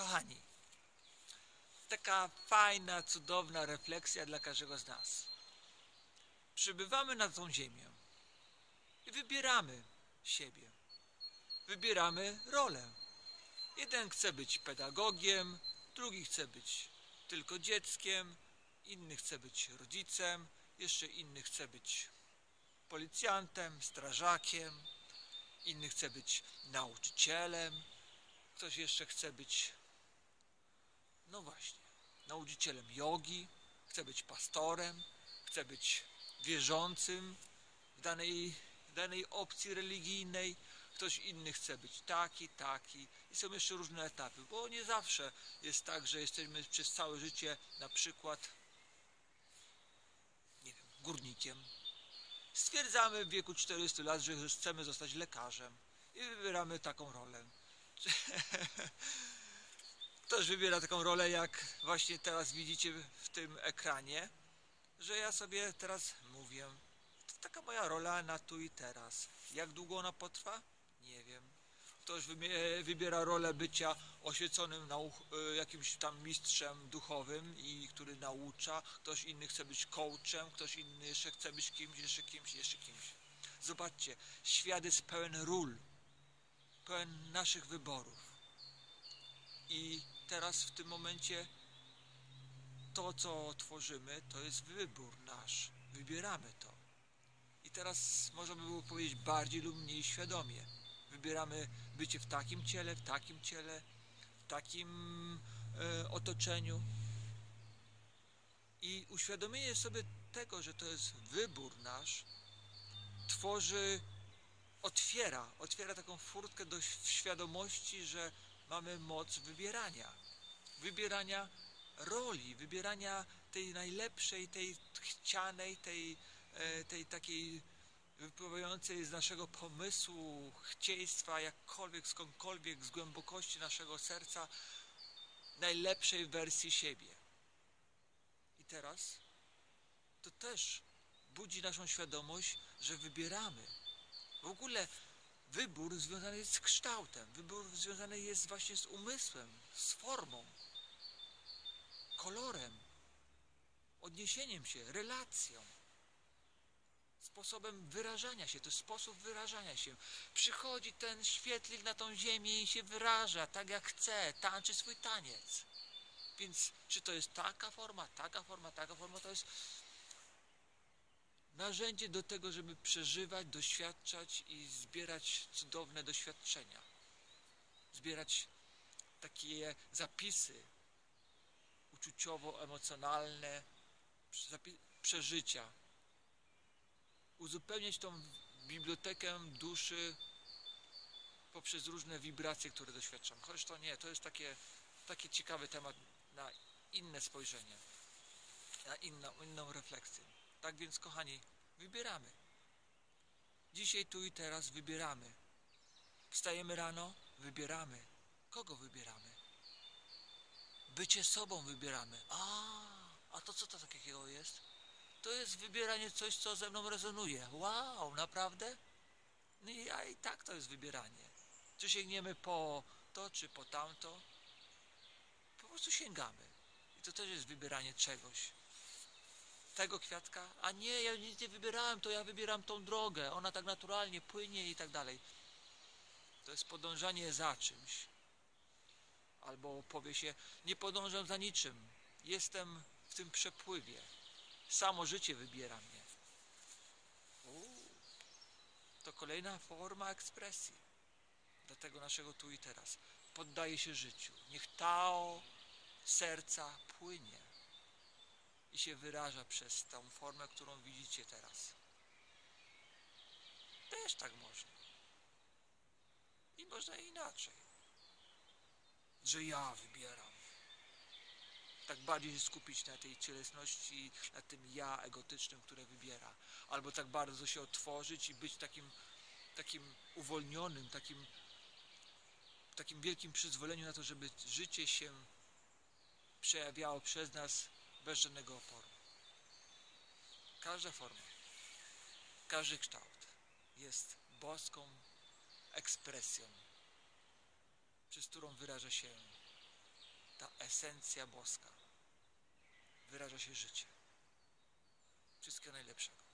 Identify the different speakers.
Speaker 1: Kochani, taka fajna, cudowna refleksja dla każdego z nas. Przybywamy na tą ziemię i wybieramy siebie. Wybieramy rolę. Jeden chce być pedagogiem, drugi chce być tylko dzieckiem, inny chce być rodzicem, jeszcze inny chce być policjantem, strażakiem, inny chce być nauczycielem, ktoś jeszcze chce być, nauczycielem jogi, chce być pastorem, chce być wierzącym w danej, danej opcji religijnej, ktoś inny chce być taki, taki i są jeszcze różne etapy, bo nie zawsze jest tak, że jesteśmy przez całe życie na przykład nie wiem, górnikiem. Stwierdzamy w wieku 400 lat, że chcemy zostać lekarzem i wybieramy taką rolę. Ktoś wybiera taką rolę, jak właśnie teraz widzicie w tym ekranie, że ja sobie teraz mówię. To taka moja rola na tu i teraz. Jak długo ona potrwa? Nie wiem. Ktoś wybiera rolę bycia oświeconym e, jakimś tam mistrzem duchowym i który naucza. Ktoś inny chce być coachem, ktoś inny jeszcze chce być kimś, jeszcze kimś, jeszcze kimś. Zobaczcie, świat jest pełen ról, pełen naszych wyborów. I teraz w tym momencie to, co tworzymy, to jest wybór nasz. Wybieramy to. I teraz można by było powiedzieć bardziej lub mniej świadomie. Wybieramy bycie w takim ciele, w takim ciele, w takim e, otoczeniu. I uświadomienie sobie tego, że to jest wybór nasz, tworzy, otwiera, otwiera taką furtkę do świadomości, że mamy moc wybierania. Wybierania roli, wybierania tej najlepszej, tej chcianej, tej, e, tej takiej wypływającej z naszego pomysłu, chcieństwa, jakkolwiek, skądkolwiek, z głębokości naszego serca, najlepszej wersji siebie. I teraz to też budzi naszą świadomość, że wybieramy. W ogóle wybór związany jest z kształtem, wybór związany jest właśnie z umysłem, z formą, kolorem, odniesieniem się, relacją sposobem wyrażania się, to jest sposób wyrażania się. Przychodzi ten świetlik na tą ziemię i się wyraża tak jak chce, tańczy swój taniec. Więc czy to jest taka forma, taka forma, taka forma, to jest narzędzie do tego, żeby przeżywać, doświadczać i zbierać cudowne doświadczenia. Zbierać takie zapisy uczuciowo-emocjonalne, przeżycia, uzupełniać tą bibliotekę duszy poprzez różne wibracje, które doświadczam. Chociaż to nie, to jest takie, taki ciekawy temat na inne spojrzenie, na inną, inną refleksję. Więc, kochani, wybieramy. Dzisiaj, tu i teraz wybieramy. Wstajemy rano, wybieramy. Kogo wybieramy? Bycie sobą wybieramy. A, a to co to takiego jest? to jest wybieranie coś, co ze mną rezonuje. Wow, naprawdę? No i, a i tak to jest wybieranie. Czy sięgniemy po to, czy po tamto? Po prostu sięgamy. I to też jest wybieranie czegoś. Tego kwiatka? A nie, ja nic nie wybierałem, to ja wybieram tą drogę. Ona tak naturalnie płynie i tak dalej. To jest podążanie za czymś. Albo powie się, nie podążam za niczym. Jestem w tym przepływie. Samo życie wybiera mnie. Uuu, to kolejna forma ekspresji do tego naszego tu i teraz. Poddaje się życiu. Niech Tao serca płynie i się wyraża przez tą formę, którą widzicie teraz. Też tak można. I można inaczej. Że ja wybieram tak bardziej się skupić na tej cielesności, na tym ja egotycznym, które wybiera. Albo tak bardzo się otworzyć i być takim, takim uwolnionym, takim, takim wielkim przyzwoleniu na to, żeby życie się przejawiało przez nas bez żadnego oporu. Każda forma, każdy kształt jest boską ekspresją, przez którą wyraża się ta esencja boska. Wyraża się życie. Wszystkiego najlepszego.